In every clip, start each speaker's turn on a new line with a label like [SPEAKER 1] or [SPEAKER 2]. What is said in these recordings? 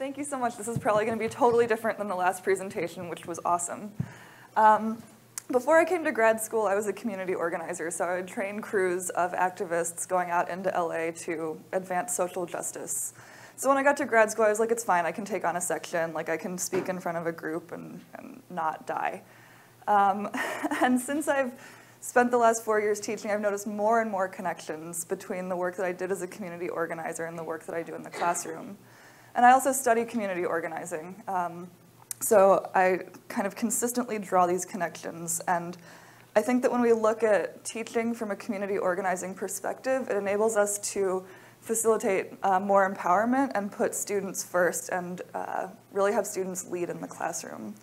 [SPEAKER 1] Thank you so much. This is probably going to be totally different than the last presentation, which was awesome. Um, before I came to grad school, I was a community organizer, so I would train crews of activists going out into LA to advance social justice. So when I got to grad school, I was like, it's fine, I can take on a section, like I can speak in front of a group and, and not die. Um, and since I've spent the last four years teaching, I've noticed more and more connections between the work that I did as a community organizer and the work that I do in the classroom. And I also study community organizing. Um, so I kind of consistently draw these connections. And I think that when we look at teaching from a community organizing perspective, it enables us to facilitate uh, more empowerment and put students first and uh, really have students lead in the classroom.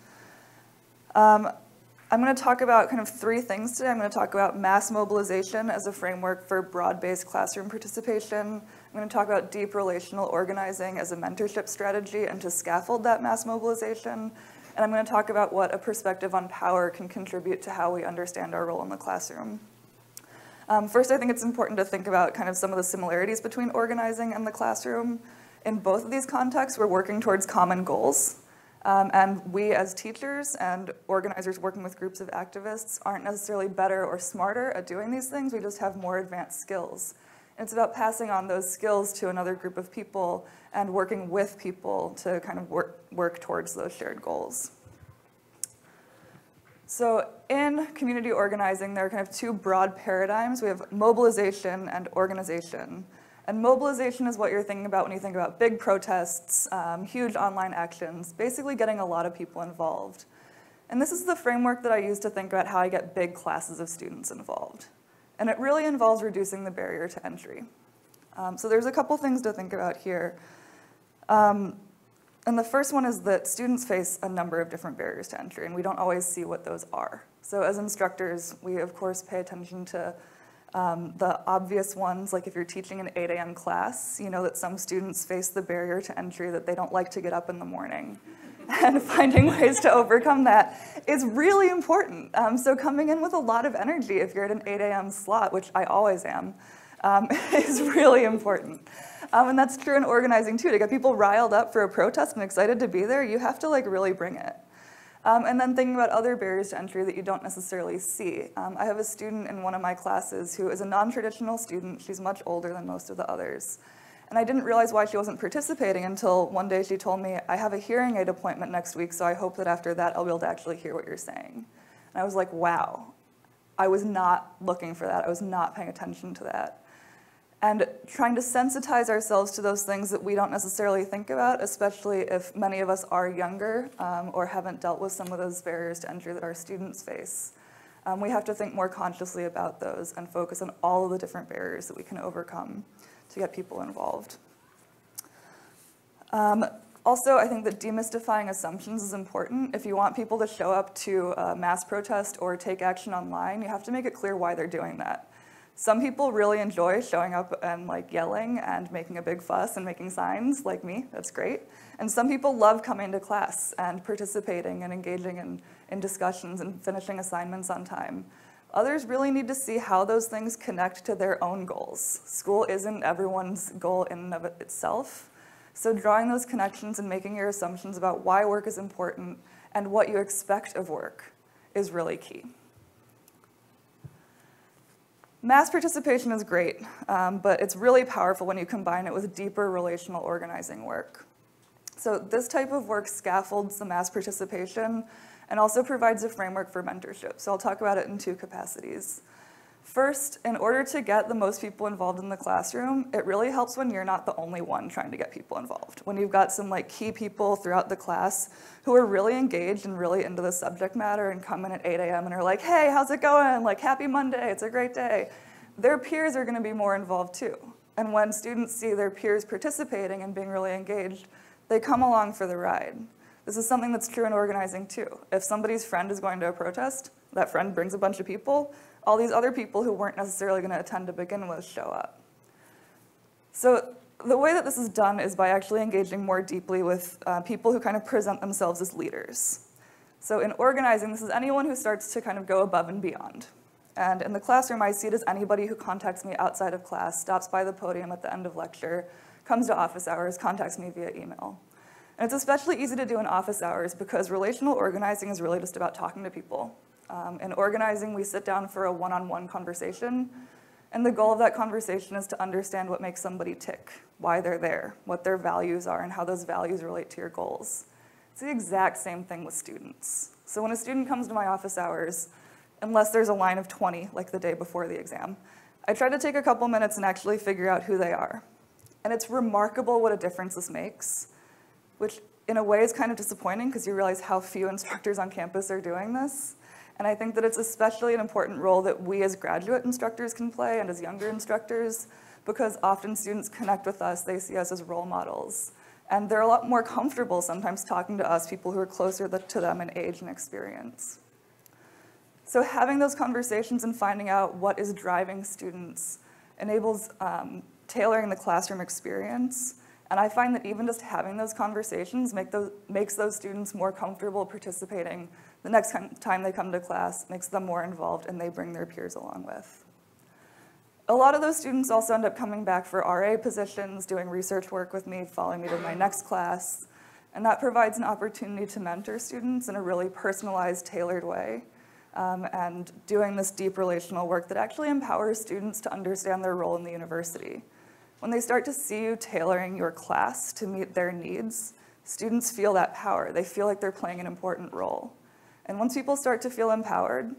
[SPEAKER 1] Um, I'm going to talk about kind of three things today. I'm going to talk about mass mobilization as a framework for broad-based classroom participation. I'm going to talk about deep relational organizing as a mentorship strategy and to scaffold that mass mobilization. And I'm going to talk about what a perspective on power can contribute to how we understand our role in the classroom. Um, first, I think it's important to think about kind of some of the similarities between organizing and the classroom. In both of these contexts, we're working towards common goals. Um, and we as teachers and organizers working with groups of activists aren't necessarily better or smarter at doing these things, we just have more advanced skills. And it's about passing on those skills to another group of people and working with people to kind of work, work towards those shared goals. So in community organizing, there are kind of two broad paradigms. We have mobilization and organization. And mobilization is what you're thinking about when you think about big protests, um, huge online actions, basically getting a lot of people involved. And this is the framework that I use to think about how I get big classes of students involved. And it really involves reducing the barrier to entry. Um, so there's a couple things to think about here. Um, and the first one is that students face a number of different barriers to entry, and we don't always see what those are. So as instructors, we of course pay attention to um, the obvious ones, like if you're teaching an 8 a.m. class, you know that some students face the barrier to entry that they don't like to get up in the morning. And finding ways to overcome that is really important. Um, so coming in with a lot of energy if you're at an 8 a.m. slot, which I always am, um, is really important. Um, and that's true in organizing too. To get people riled up for a protest and excited to be there, you have to like really bring it. Um, and then thinking about other barriers to entry that you don't necessarily see. Um, I have a student in one of my classes who is a non-traditional student. She's much older than most of the others. And I didn't realize why she wasn't participating until one day she told me, I have a hearing aid appointment next week, so I hope that after that I'll be able to actually hear what you're saying. And I was like, wow, I was not looking for that. I was not paying attention to that and trying to sensitize ourselves to those things that we don't necessarily think about, especially if many of us are younger um, or haven't dealt with some of those barriers to entry that our students face. Um, we have to think more consciously about those and focus on all of the different barriers that we can overcome to get people involved. Um, also, I think that demystifying assumptions is important. If you want people to show up to a mass protest or take action online, you have to make it clear why they're doing that. Some people really enjoy showing up and like yelling and making a big fuss and making signs, like me, that's great. And some people love coming to class and participating and engaging in, in discussions and finishing assignments on time. Others really need to see how those things connect to their own goals. School isn't everyone's goal in and of itself. So drawing those connections and making your assumptions about why work is important and what you expect of work is really key. Mass participation is great, um, but it's really powerful when you combine it with deeper relational organizing work. So this type of work scaffolds the mass participation and also provides a framework for mentorship. So I'll talk about it in two capacities. First, in order to get the most people involved in the classroom, it really helps when you're not the only one trying to get people involved. When you've got some like key people throughout the class who are really engaged and really into the subject matter and come in at 8 a.m. and are like, hey, how's it going? Like, happy Monday, it's a great day. Their peers are gonna be more involved too. And when students see their peers participating and being really engaged, they come along for the ride. This is something that's true in organizing too. If somebody's friend is going to a protest, that friend brings a bunch of people, all these other people who weren't necessarily going to attend to begin with show up. So the way that this is done is by actually engaging more deeply with uh, people who kind of present themselves as leaders. So in organizing, this is anyone who starts to kind of go above and beyond. And in the classroom, I see it as anybody who contacts me outside of class, stops by the podium at the end of lecture, comes to office hours, contacts me via email. And it's especially easy to do in office hours because relational organizing is really just about talking to people. Um, in organizing, we sit down for a one-on-one conversation, and the goal of that conversation is to understand what makes somebody tick, why they're there, what their values are, and how those values relate to your goals. It's the exact same thing with students. So when a student comes to my office hours, unless there's a line of 20, like the day before the exam, I try to take a couple minutes and actually figure out who they are. And it's remarkable what a difference this makes which in a way is kind of disappointing because you realize how few instructors on campus are doing this. And I think that it's especially an important role that we as graduate instructors can play and as younger instructors because often students connect with us, they see us as role models. And they're a lot more comfortable sometimes talking to us, people who are closer to them in age and experience. So having those conversations and finding out what is driving students enables um, tailoring the classroom experience and I find that even just having those conversations make those, makes those students more comfortable participating the next time they come to class, makes them more involved, and they bring their peers along with. A lot of those students also end up coming back for RA positions, doing research work with me, following me to my next class, and that provides an opportunity to mentor students in a really personalized, tailored way, um, and doing this deep relational work that actually empowers students to understand their role in the university. When they start to see you tailoring your class to meet their needs, students feel that power. They feel like they're playing an important role. And once people start to feel empowered,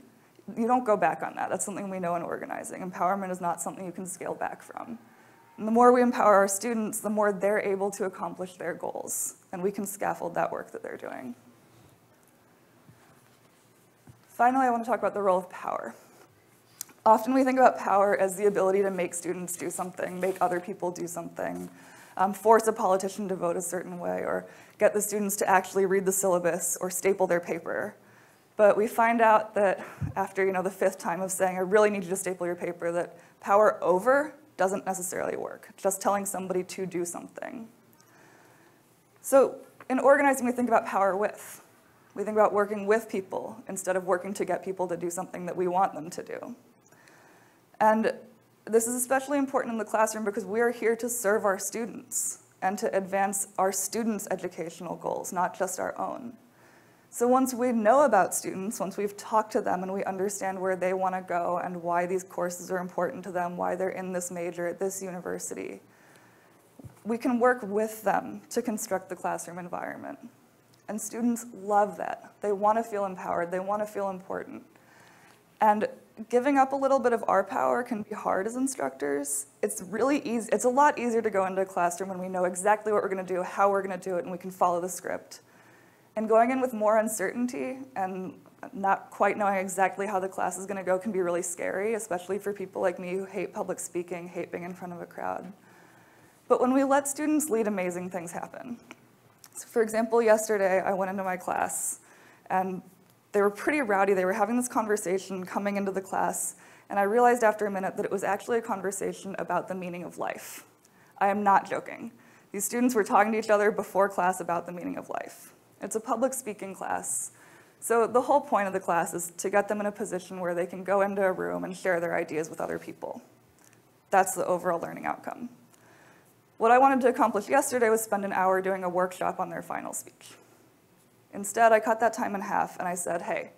[SPEAKER 1] you don't go back on that. That's something we know in organizing. Empowerment is not something you can scale back from. And the more we empower our students, the more they're able to accomplish their goals, and we can scaffold that work that they're doing. Finally, I want to talk about the role of power. Often we think about power as the ability to make students do something, make other people do something, um, force a politician to vote a certain way, or get the students to actually read the syllabus or staple their paper. But we find out that after you know, the fifth time of saying, I really need you to staple your paper, that power over doesn't necessarily work, just telling somebody to do something. So in organizing, we think about power with. We think about working with people instead of working to get people to do something that we want them to do. And this is especially important in the classroom because we are here to serve our students and to advance our students' educational goals, not just our own. So once we know about students, once we've talked to them and we understand where they want to go and why these courses are important to them, why they're in this major at this university, we can work with them to construct the classroom environment. And students love that. They want to feel empowered. They want to feel important. And giving up a little bit of our power can be hard as instructors. It's really easy, it's a lot easier to go into a classroom when we know exactly what we're gonna do, how we're gonna do it, and we can follow the script. And going in with more uncertainty and not quite knowing exactly how the class is gonna go can be really scary, especially for people like me who hate public speaking, hate being in front of a crowd. But when we let students lead, amazing things happen. So for example, yesterday I went into my class and they were pretty rowdy. They were having this conversation coming into the class, and I realized after a minute that it was actually a conversation about the meaning of life. I am not joking. These students were talking to each other before class about the meaning of life. It's a public speaking class. So the whole point of the class is to get them in a position where they can go into a room and share their ideas with other people. That's the overall learning outcome. What I wanted to accomplish yesterday was spend an hour doing a workshop on their final speech. Instead, I cut that time in half and I said, hey,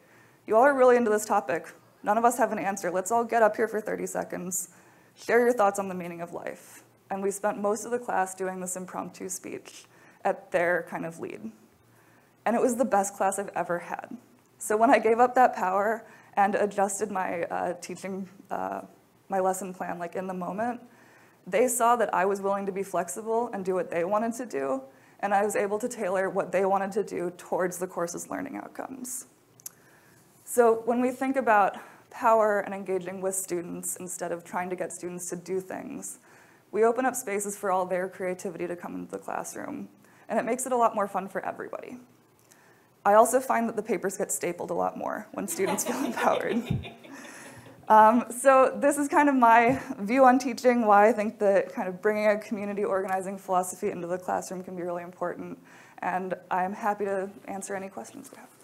[SPEAKER 1] you all are really into this topic. None of us have an answer. Let's all get up here for 30 seconds, share your thoughts on the meaning of life. And we spent most of the class doing this impromptu speech at their kind of lead. And it was the best class I've ever had. So when I gave up that power and adjusted my uh, teaching, uh, my lesson plan like in the moment, they saw that I was willing to be flexible and do what they wanted to do, and I was able to tailor what they wanted to do towards the course's learning outcomes. So when we think about power and engaging with students instead of trying to get students to do things, we open up spaces for all their creativity to come into the classroom, and it makes it a lot more fun for everybody. I also find that the papers get stapled a lot more when students feel empowered. Um, so this is kind of my view on teaching, why I think that kind of bringing a community organizing philosophy into the classroom can be really important. And I'm happy to answer any questions you have.